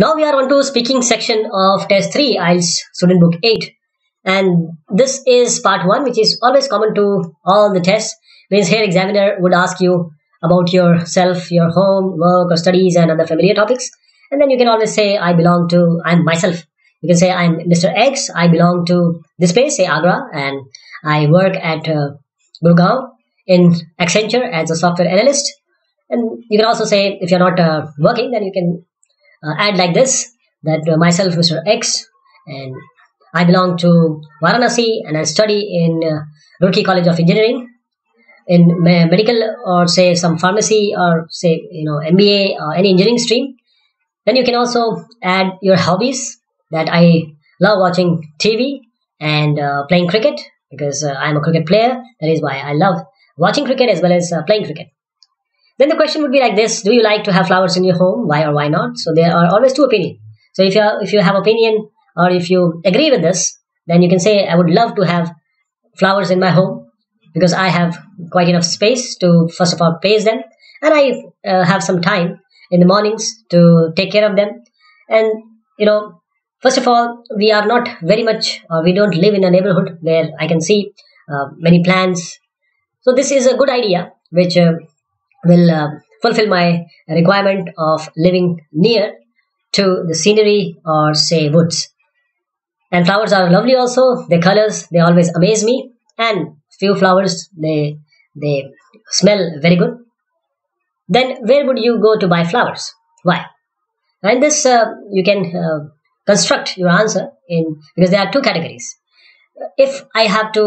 Now we are on to speaking section of test 3 IELTS student book 8 and this is part 1 which is always common to all the tests means here examiner would ask you about yourself, your home, work or studies and other familiar topics and then you can always say I belong to, I'm myself. You can say I'm Mr. X, I belong to this place, say Agra and I work at uh, Gurgaon in Accenture as a software analyst and you can also say if you're not uh, working then you can uh, add like this that uh, myself Mr. X and I belong to Varanasi and I study in uh, Roorkee College of Engineering in medical or say some pharmacy or say you know MBA or any engineering stream. Then you can also add your hobbies that I love watching TV and uh, playing cricket because uh, I'm a cricket player. That is why I love watching cricket as well as uh, playing cricket. Then the question would be like this: Do you like to have flowers in your home? Why or why not? So there are always two opinions. So if you are, if you have opinion or if you agree with this, then you can say I would love to have flowers in my home because I have quite enough space to first of all place them, and I uh, have some time in the mornings to take care of them. And you know, first of all, we are not very much, or we don't live in a neighborhood where I can see uh, many plants. So this is a good idea, which uh, will uh, fulfill my requirement of living near to the scenery or say woods. And flowers are lovely also. Their colors they always amaze me. And few flowers they they smell very good. Then where would you go to buy flowers? Why? And this uh, you can uh, construct your answer in because there are two categories. If I have to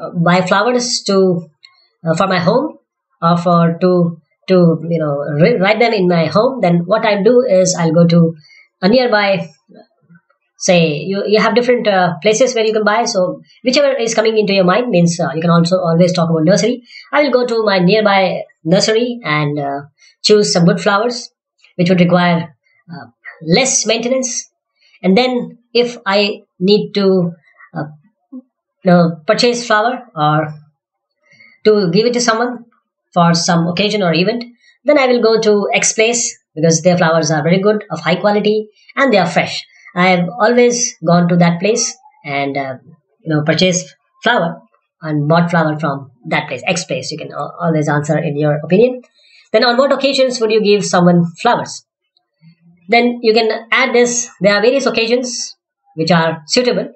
uh, buy flowers to uh, for my home or for to to you know ri- write them in my home, then what I do is I'll go to a nearby say you, you have different uh, places where you can buy so whichever is coming into your mind means uh, you can also always talk about nursery. I will go to my nearby nursery and uh, choose some good flowers which would require uh, less maintenance. And then if i need to uh, you know purchase flower or to give it to someone for some occasion or event then i will go to x place because their flowers are very good of high quality and they are fresh I have always gone to that place and uh, you know purchased flower and bought flower from that place, X place. You can always answer in your opinion. Then, on what occasions would you give someone flowers? Then you can add this. There are various occasions which are suitable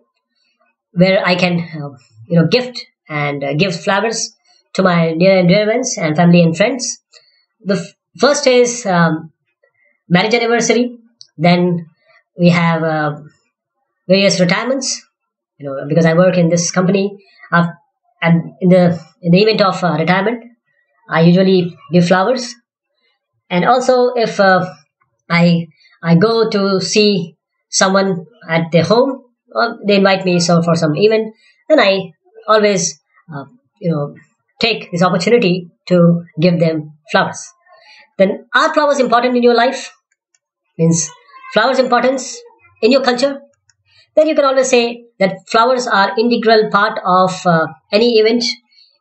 where I can uh, you know gift and uh, give flowers to my dear and dear ones and family and friends. The f- first is um, marriage anniversary. Then we have uh, various retirements you know because i work in this company I've, and in the in the event of uh, retirement i usually give flowers and also if uh, i i go to see someone at their home or they invite me so for some event then i always uh, you know take this opportunity to give them flowers. Then are flowers important in your life? Means flowers importance in your culture? Then you can always say that flowers are integral part of uh, any event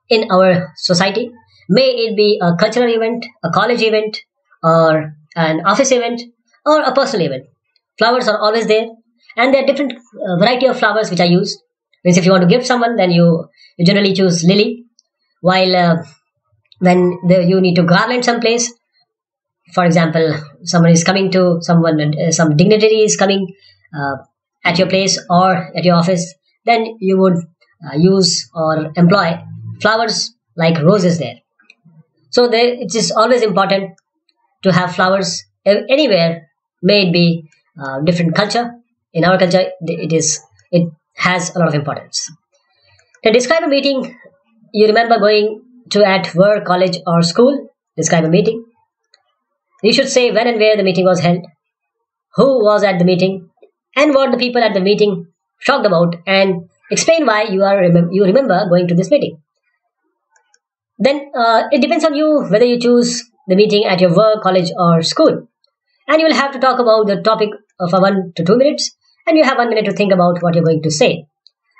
in our society. May it be a cultural event a college event or an office event or a personal event. Flowers are always there and there are different uh, variety of flowers which are used. Means if you want to give someone then you, you generally choose lily while uh, when the, you need to garland someplace for example, someone is coming to someone, uh, some dignitary is coming uh, at your place or at your office, then you would uh, use or employ flowers like roses there. So there, it is always important to have flowers anywhere, may it be uh, different culture. In our culture, it is it has a lot of importance. To describe a meeting you remember going to at work, college, or school, describe a meeting. You should say when and where the meeting was held, who was at the meeting, and what the people at the meeting talked about, and explain why you are you remember going to this meeting. Then uh, it depends on you whether you choose the meeting at your work, college, or school, and you will have to talk about the topic for one to two minutes, and you have one minute to think about what you're going to say,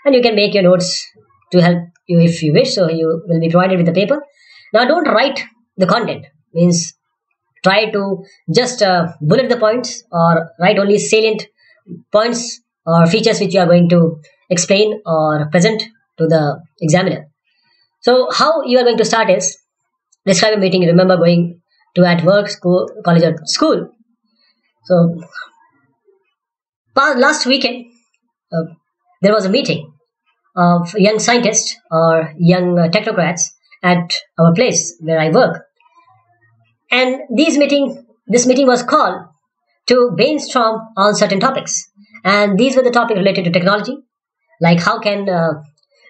and you can make your notes to help you if you wish. So you will be provided with the paper. Now don't write the content. Means try to just uh, bullet the points or write only salient points or features which you are going to explain or present to the examiner. So how you are going to start is describe a meeting remember going to at work, school, college or school. So last weekend uh, there was a meeting of young scientists or young uh, technocrats at our place where I work. And these meeting, this meeting was called to brainstorm on certain topics. And these were the topics related to technology, like how can uh,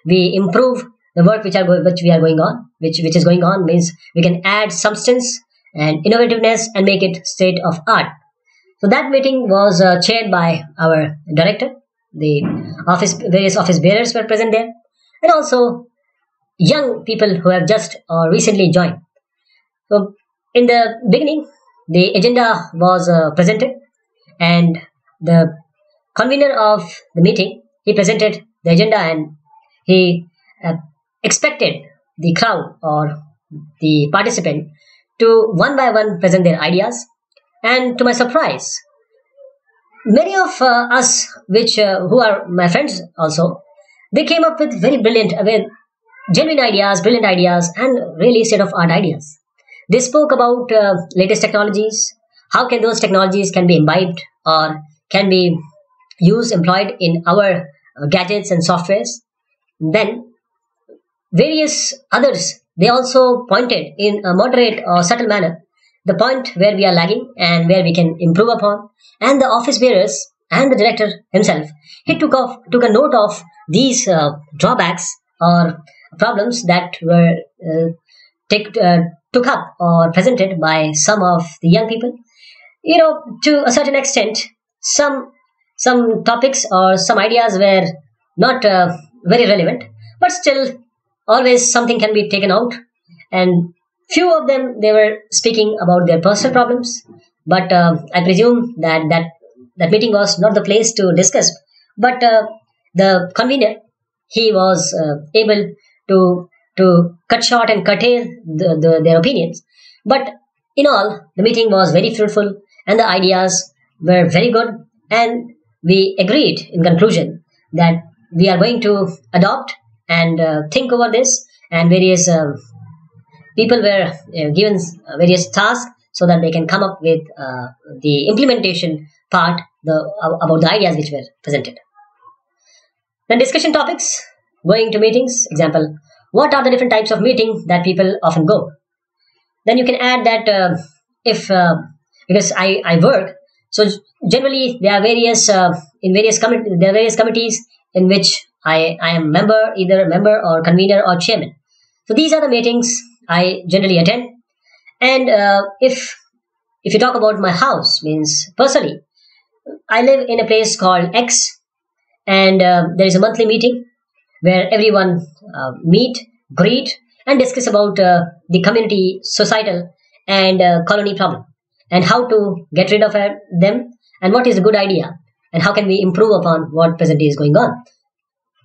we improve the work which are go- which we are going on, which which is going on means we can add substance and innovativeness and make it state of art. So that meeting was uh, chaired by our director. The office various office bearers were present there, and also young people who have just or recently joined. So in the beginning, the agenda was uh, presented, and the convener of the meeting he presented the agenda and he uh, expected the crowd or the participant to one by one present their ideas. And to my surprise many of uh, us which uh, who are my friends also they came up with very brilliant again genuine ideas brilliant ideas and really state of art ideas. They spoke about uh, latest technologies how can those technologies can be imbibed or can be used employed in our uh, gadgets and softwares. Then various others they also pointed in a moderate or subtle manner the point where we are lagging and where we can improve upon. And the office bearers and the director himself he took off took a note of these uh, drawbacks or problems that were uh, take, uh, took up or presented by some of the young people. You know to a certain extent some some topics or some ideas were not uh, very relevant but still always something can be taken out and few of them they were speaking about their personal problems but uh, i presume that that that meeting was not the place to discuss. But uh, the convener he was uh, able to to cut short and curtail the, the, their opinions. But in all the meeting was very fruitful and the ideas were very good and we agreed in conclusion that we are going to adopt and uh, think over this and various uh, people were uh, given uh, various tasks so that they can come up with uh, the implementation part the about the ideas which were presented. Then discussion topics going to meetings. Example what are the different types of meeting that people often go? Then you can add that uh, if uh, because I, I work so generally there are various uh, in various committees there are various committees in which I, I am member either a member or convener or chairman. So these are the meetings I generally attend and uh, if if you talk about my house means personally I live in a place called X and uh, there is a monthly meeting where everyone uh, meet, greet, and discuss about uh, the community, societal, and uh, colony problem, and how to get rid of uh, them, and what is a good idea, and how can we improve upon what presently is going on.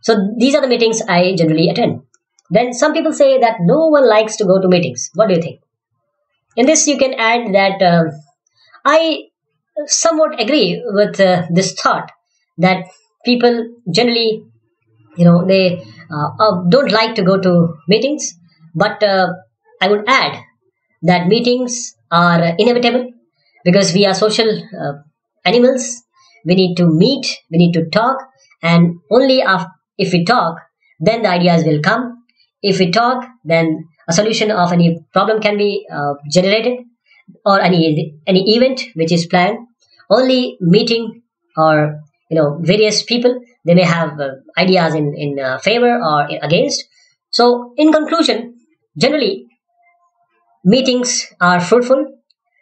So these are the meetings I generally attend. Then some people say that no one likes to go to meetings. What do you think? In this, you can add that uh, I somewhat agree with uh, this thought that people generally you know they uh, uh, don't like to go to meetings but uh, i would add that meetings are inevitable because we are social uh, animals we need to meet we need to talk and only after, if we talk then the ideas will come if we talk then a solution of any problem can be uh, generated or any any event which is planned. Only meeting or you know various people they may have uh, ideas in in uh, favor or against. So in conclusion generally meetings are fruitful.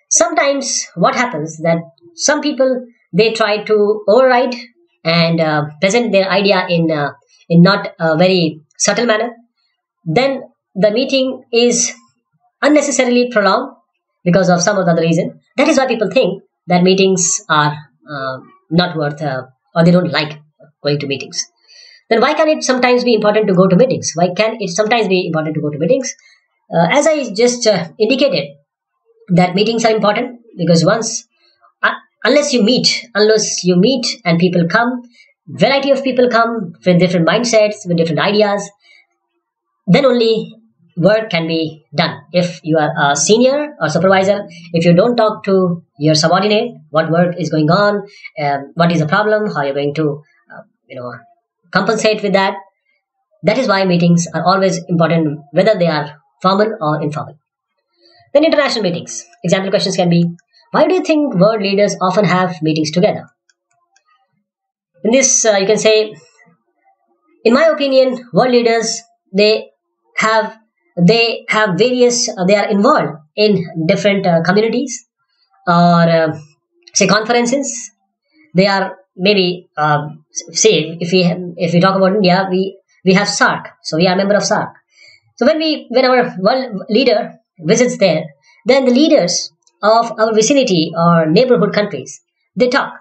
Sometimes what happens that some people they try to override and uh, present their idea in uh, in not a very subtle manner then the meeting is unnecessarily prolonged because of some other reason. That is why people think that meetings are uh, not worth uh, or they don't like going to meetings. Then why can it sometimes be important to go to meetings? Why can it sometimes be important to go to meetings? Uh, as i just uh, indicated that meetings are important because once uh, unless you meet unless you meet and people come variety of people come with different mindsets with different ideas then only work can be done. If you are a senior or supervisor if you don't talk to your subordinate what work is going on um, what is the problem how you're going to uh, you know compensate with that that is why meetings are always important whether they are formal or informal. Then international meetings. Example questions can be why do you think world leaders often have meetings together? In this uh, you can say in my opinion world leaders they have they have various uh, they are involved in different uh, communities or uh, say conferences. They are maybe um, say if we if we talk about india we we have SAARC so we are a member of SAARC so when we when our world leader visits there then the leaders of our vicinity or neighborhood countries they talk.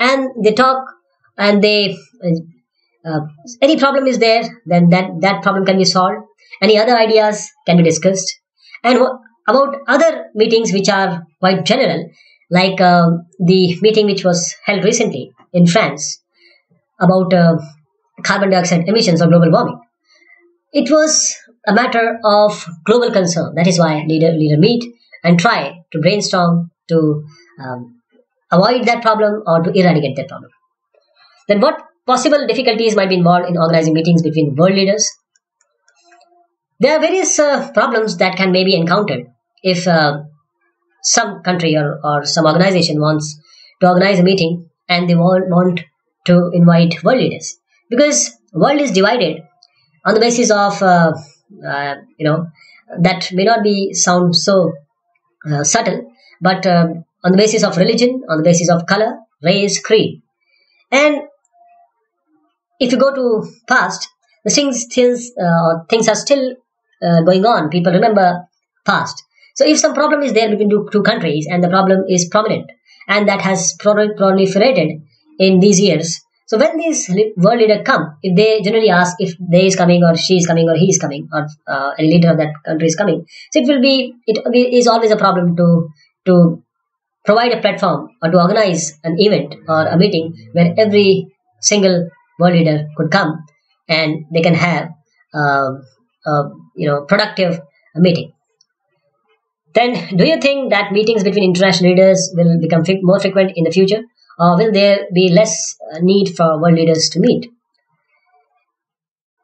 And they talk and they uh, any problem is there then that that problem can be solved any other ideas can be discussed. And about other meetings which are quite general, like uh, the meeting which was held recently in France about uh, carbon dioxide emissions or global warming. It was a matter of global concern. That is why leader leader meet and try to brainstorm to um, avoid that problem or to eradicate that problem. Then what possible difficulties might be involved in organizing meetings between world leaders there are various uh, problems that can maybe encountered if uh, some country or, or some organization wants to organize a meeting and they want, want to invite world leaders. Because world is divided on the basis of uh, uh you know that may not be sound so uh, subtle but um, on the basis of religion on the basis of color race creed. And if you go to past the things still uh, things are still uh, going on. People remember past. So if some problem is there between two, two countries and the problem is prominent and that has proliferated in these years, so when these world leaders come, if they generally ask if they is coming or she is coming or he is coming or uh, any leader of that country is coming, so it will be it is always a problem to to provide a platform or to organize an event or a meeting where every single world leader could come and they can have uh, you know productive meeting. Then do you think that meetings between international leaders will become more frequent in the future or will there be less uh, need for world leaders to meet?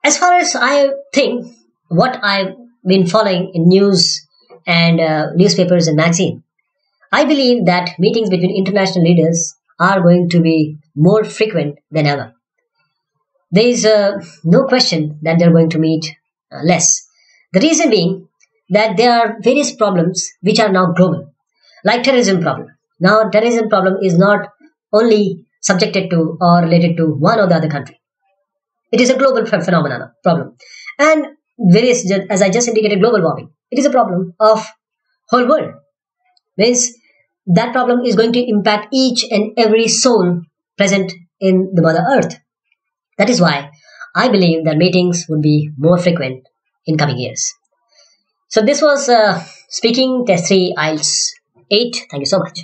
As far as i think what i've been following in news and uh, newspapers and magazine i believe that meetings between international leaders are going to be more frequent than ever. There is uh, no question that they're going to meet uh, Uh, less. The reason being that there are various problems which are now global, like terrorism problem. Now, terrorism problem is not only subjected to or related to one or the other country. It is a global phenomenon problem, and various, as I just indicated, global warming. It is a problem of whole world. Means that problem is going to impact each and every soul present in the Mother Earth. That is why I believe that meetings would be more frequent in coming years. So this was uh, speaking test 3 IELTS 8. Thank you so much.